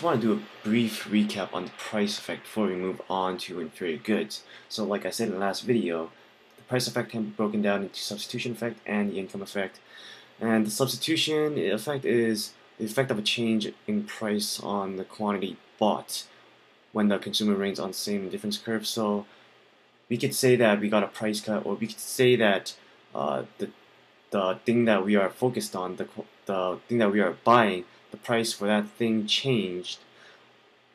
I want to do a brief recap on the price effect before we move on to inferior goods. So like I said in the last video, the price effect can be broken down into substitution effect and the income effect. And the substitution effect is the effect of a change in price on the quantity bought when the consumer remains on the same difference curve. So we could say that we got a price cut, or we could say that uh, the the thing that we are focused on, the the thing that we are buying, the price for that thing changed,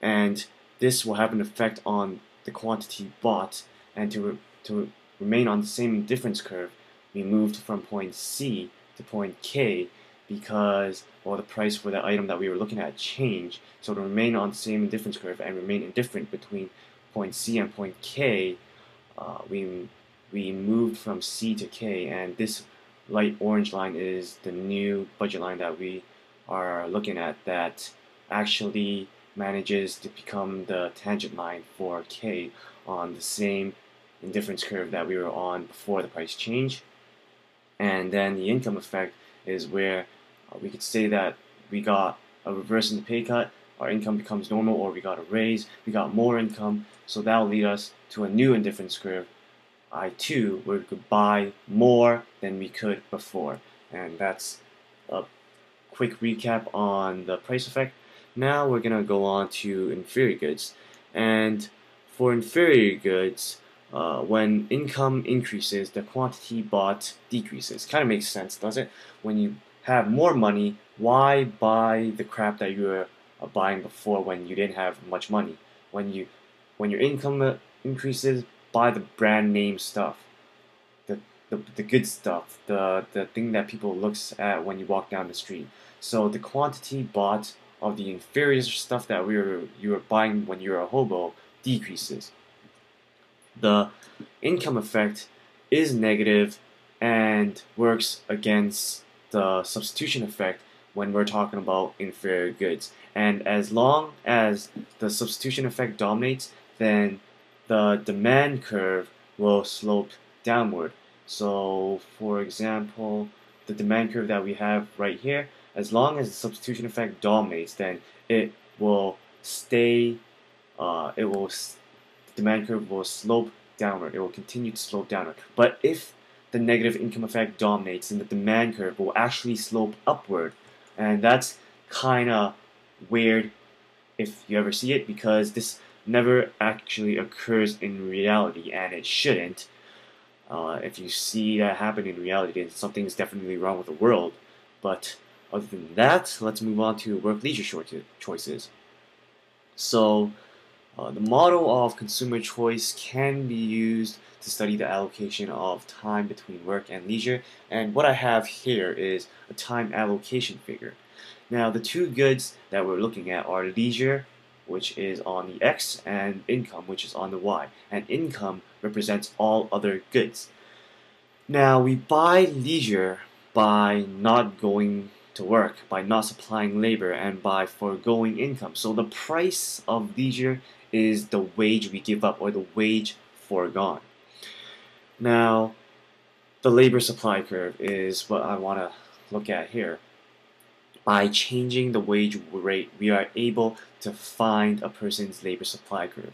and this will have an effect on the quantity bought, and to re to remain on the same difference curve, we moved from point C to point K because well the price for the item that we were looking at changed. So to remain on the same difference curve and remain indifferent between point C and point K, uh, we we moved from C to K, and this light orange line is the new budget line that we are looking at that actually manages to become the tangent line for K on the same indifference curve that we were on before the price change. And then the income effect is where we could say that we got a reverse in the pay cut, our income becomes normal, or we got a raise, we got more income, so that will lead us to a new indifference curve, I2, where we could buy more than we could before. And that's a quick recap on the price effect. Now we're going to go on to inferior goods. And for inferior goods, uh, when income increases, the quantity bought decreases. Kind of makes sense, does it? When you have more money, why buy the crap that you were uh, buying before when you didn't have much money? When you, when your income uh, increases, buy the brand name stuff, the, the, good stuff, the, the thing that people looks at when you walk down the street. So the quantity bought of the inferior stuff that we were you were buying when you were a hobo decreases the income effect is negative and works against the substitution effect when we're talking about inferior goods. And as long as the substitution effect dominates, then the demand curve will slope downward. So, for example, the demand curve that we have right here, as long as the substitution effect dominates, then it will stay, uh, it will, the demand curve will slope downward. It will continue to slope downward. But if the negative income effect dominates, then the demand curve will actually slope upward. And that's kind of weird if you ever see it because this never actually occurs in reality and it shouldn't. Uh, if you see that happen in reality, then something's definitely wrong with the world. But other than that, let's move on to work leisure choices. So, uh, the model of consumer choice can be used to study the allocation of time between work and leisure and what I have here is a time allocation figure. Now the two goods that we're looking at are leisure which is on the X and income which is on the Y and income represents all other goods. Now we buy leisure by not going to work, by not supplying labor, and by foregoing income. So the price of leisure is the wage we give up or the wage foregone. Now, the labor supply curve is what I want to look at here. By changing the wage rate, we are able to find a person's labor supply curve.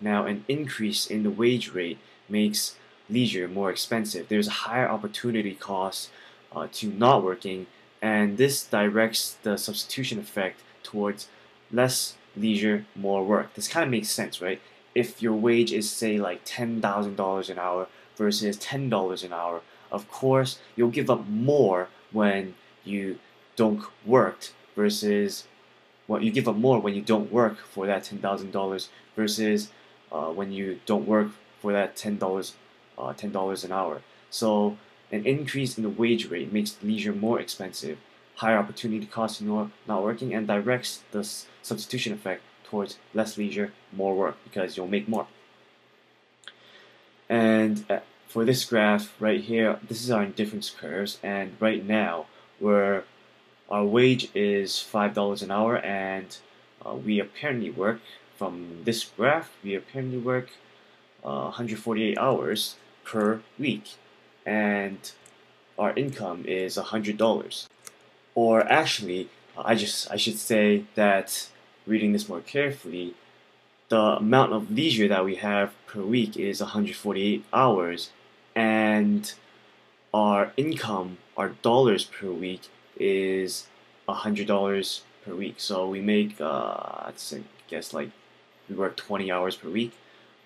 Now, an increase in the wage rate makes leisure more expensive. There's a higher opportunity cost uh, to not working, and this directs the substitution effect towards less leisure, more work. This kind of makes sense, right? If your wage is say like $10,000 an hour versus $10 an hour, of course you'll give up more when you don't work versus well, you give up more when you don't work for that $10,000 versus uh, when you don't work for that $10, uh, $10 an hour. So an increase in the wage rate makes leisure more expensive higher opportunity cost in not working and directs the substitution effect towards less leisure, more work because you'll make more. And uh, for this graph right here, this is our indifference curves and right now where our wage is $5 an hour and uh, we apparently work from this graph, we apparently work uh, 148 hours per week. And our income is $100 or actually I just I should say that reading this more carefully, the amount of leisure that we have per week is 148 hours, and our income, our dollars per week, is $100 per week. So we make, uh, I guess, like we work 20 hours per week.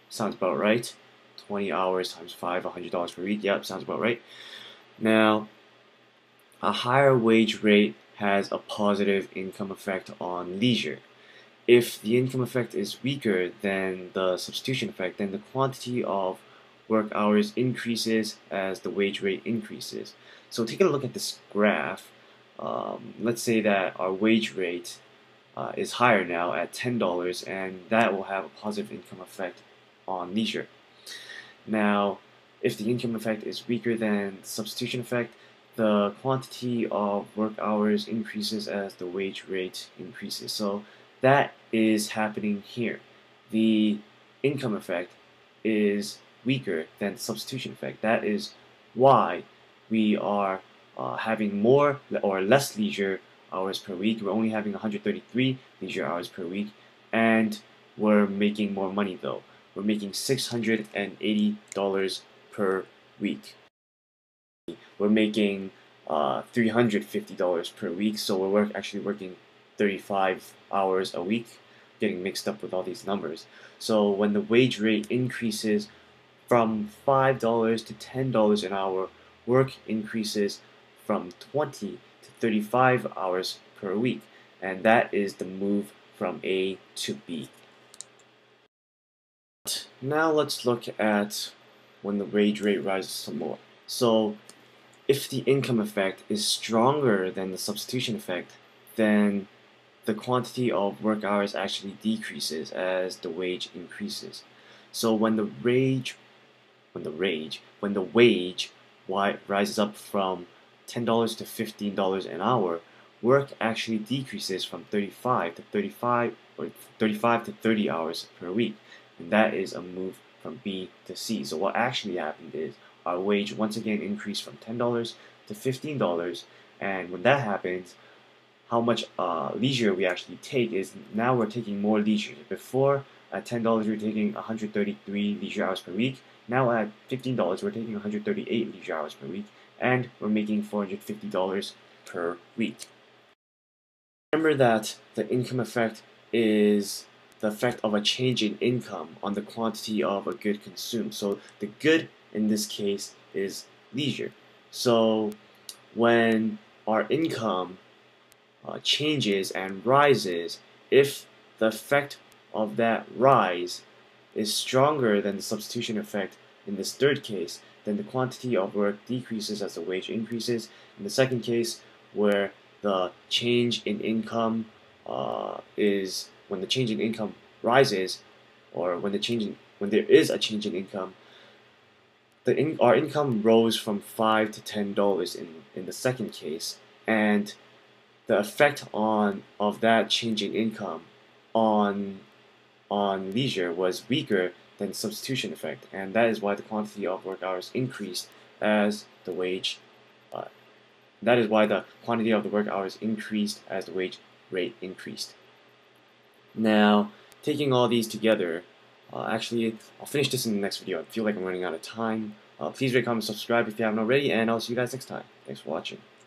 Sounds about right. 20 hours times 5, $100 per week. Yep, sounds about right. Now, a higher wage rate has a positive income effect on leisure. If the income effect is weaker than the substitution effect, then the quantity of work hours increases as the wage rate increases. So taking a look at this graph, um, let's say that our wage rate uh, is higher now at $10 and that will have a positive income effect on leisure. Now, if the income effect is weaker than substitution effect, the quantity of work hours increases as the wage rate increases. So that is happening here. The income effect is weaker than substitution effect. That is why we are uh, having more or less leisure hours per week. We're only having 133 leisure hours per week, and we're making more money though. We're making $680 per week. We're making uh, $350 per week, so we're work, actually working 35 hours a week, getting mixed up with all these numbers. So when the wage rate increases from $5 to $10 an hour, work increases from 20 to 35 hours per week, and that is the move from A to B. Now let's look at when the wage rate rises some more. So if the income effect is stronger than the substitution effect, then the quantity of work hours actually decreases as the wage increases. So when the wage, when the wage, when the wage rises up from $10 to $15 an hour, work actually decreases from 35 to 35 or 35 to 30 hours per week. And that is a move from B to C. So what actually happened is our wage once again increased from $10 to $15. And when that happens, how much uh, leisure we actually take is now we're taking more leisure. Before at $10 we are taking 133 leisure hours per week. Now at $15 we're taking 138 leisure hours per week and we're making $450 per week. Remember that the income effect is the effect of a change in income on the quantity of a good consumed. So the good in this case is leisure. So when our income uh, changes and rises, if the effect of that rise is stronger than the substitution effect in this third case, then the quantity of work decreases as the wage increases. In the second case, where the change in income uh, is when the change in income rises, or when the change in, when there is a change in income, the in, our income rose from five to ten dollars in in the second case, and the effect on of that change in income on on leisure was weaker than substitution effect, and that is why the quantity of work hours increased as the wage. Uh, that is why the quantity of the work hours increased as the wage rate increased. Now, taking all these together, uh, actually, I'll finish this in the next video. I feel like I'm running out of time. Uh, please rate, comment, subscribe if you haven't already, and I'll see you guys next time. Thanks for watching.